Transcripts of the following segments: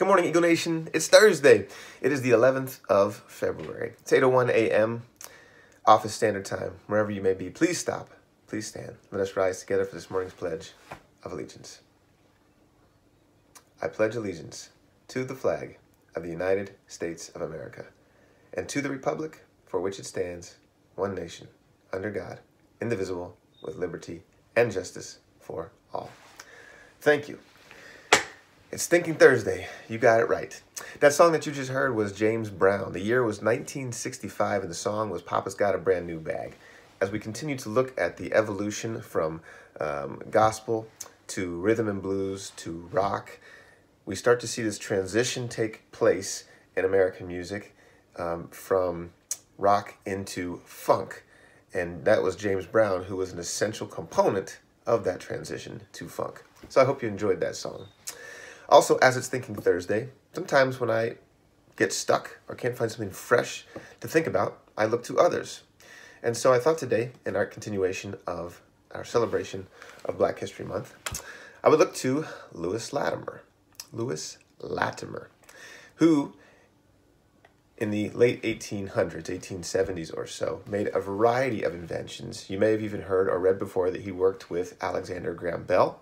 Good morning, Eagle Nation. It's Thursday. It is the 11th of February. It's 8.01 a.m. Office Standard Time. Wherever you may be, please stop. Please stand. Let us rise together for this morning's Pledge of Allegiance. I pledge allegiance to the flag of the United States of America and to the republic for which it stands, one nation, under God, indivisible, with liberty and justice for all. Thank you. It's Thinking Thursday. You got it right. That song that you just heard was James Brown. The year was 1965, and the song was Papa's Got a Brand New Bag. As we continue to look at the evolution from um, gospel to rhythm and blues to rock, we start to see this transition take place in American music um, from rock into funk. And that was James Brown, who was an essential component of that transition to funk. So I hope you enjoyed that song. Also, as it's Thinking Thursday, sometimes when I get stuck or can't find something fresh to think about, I look to others. And so I thought today, in our continuation of our celebration of Black History Month, I would look to Lewis Latimer. Lewis Latimer, who in the late 1800s, 1870s or so, made a variety of inventions. You may have even heard or read before that he worked with Alexander Graham Bell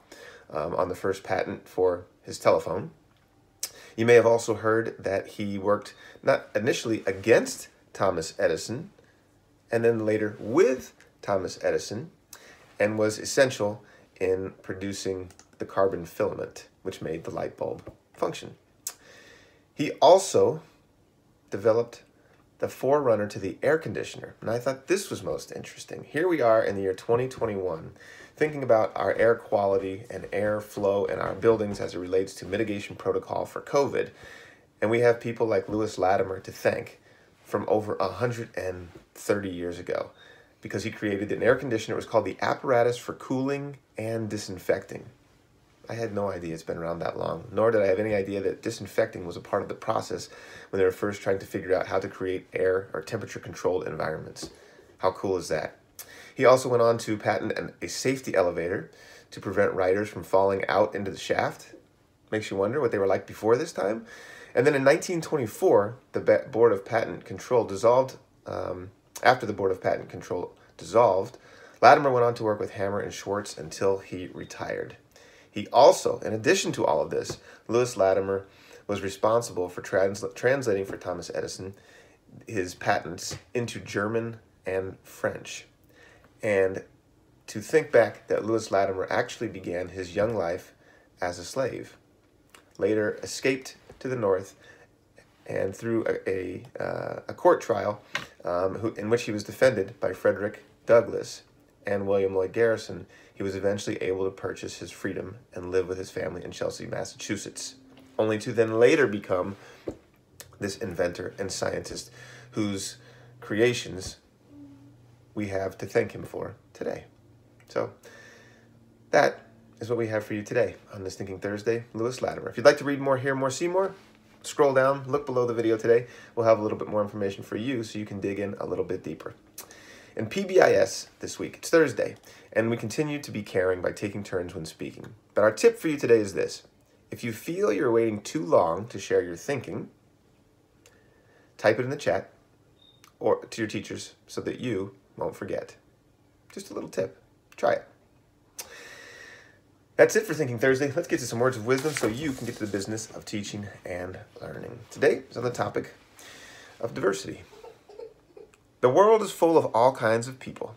um, on the first patent for his telephone. You may have also heard that he worked not initially against Thomas Edison and then later with Thomas Edison and was essential in producing the carbon filament, which made the light bulb function. He also developed the forerunner to the air conditioner, and I thought this was most interesting. Here we are in the year 2021 thinking about our air quality and air flow in our buildings as it relates to mitigation protocol for COVID. And we have people like Lewis Latimer to thank from over 130 years ago because he created an air conditioner. It was called the apparatus for cooling and disinfecting. I had no idea it's been around that long, nor did I have any idea that disinfecting was a part of the process when they were first trying to figure out how to create air or temperature controlled environments. How cool is that? He also went on to patent an, a safety elevator to prevent riders from falling out into the shaft. Makes you wonder what they were like before this time. And then in 1924, the Board of Patent Control dissolved. Um, after the Board of Patent Control dissolved, Latimer went on to work with Hammer and Schwartz until he retired. He also, in addition to all of this, Lewis Latimer was responsible for trans translating for Thomas Edison his patents into German and French. And to think back that Lewis Latimer actually began his young life as a slave, later escaped to the north, and through a, a, uh, a court trial um, who, in which he was defended by Frederick Douglass and William Lloyd Garrison, he was eventually able to purchase his freedom and live with his family in Chelsea, Massachusetts, only to then later become this inventor and scientist whose creations we have to thank him for today. So that is what we have for you today on this Thinking Thursday, Lewis Latimer. If you'd like to read more, hear more, see more, scroll down, look below the video today. We'll have a little bit more information for you so you can dig in a little bit deeper. In PBIS this week, it's Thursday, and we continue to be caring by taking turns when speaking. But our tip for you today is this. If you feel you're waiting too long to share your thinking, type it in the chat or to your teachers so that you won't forget. Just a little tip. Try it. That's it for Thinking Thursday. Let's get to some words of wisdom so you can get to the business of teaching and learning. Today is on the topic of diversity. The world is full of all kinds of people.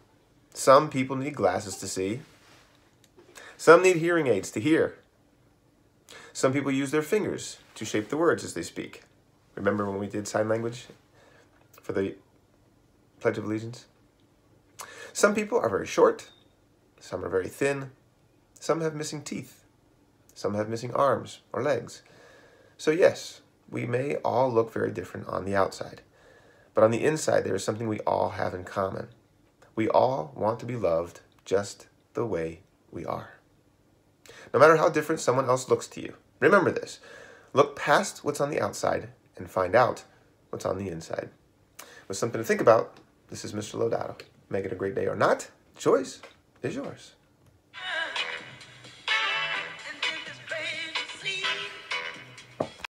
Some people need glasses to see. Some need hearing aids to hear. Some people use their fingers to shape the words as they speak. Remember when we did sign language for the Pledge of Allegiance? Some people are very short, some are very thin, some have missing teeth, some have missing arms or legs. So yes, we may all look very different on the outside, but on the inside there is something we all have in common. We all want to be loved just the way we are. No matter how different someone else looks to you, remember this. Look past what's on the outside and find out what's on the inside. With something to think about, this is Mr. Lodato. Make it a great day or not, choice is yours.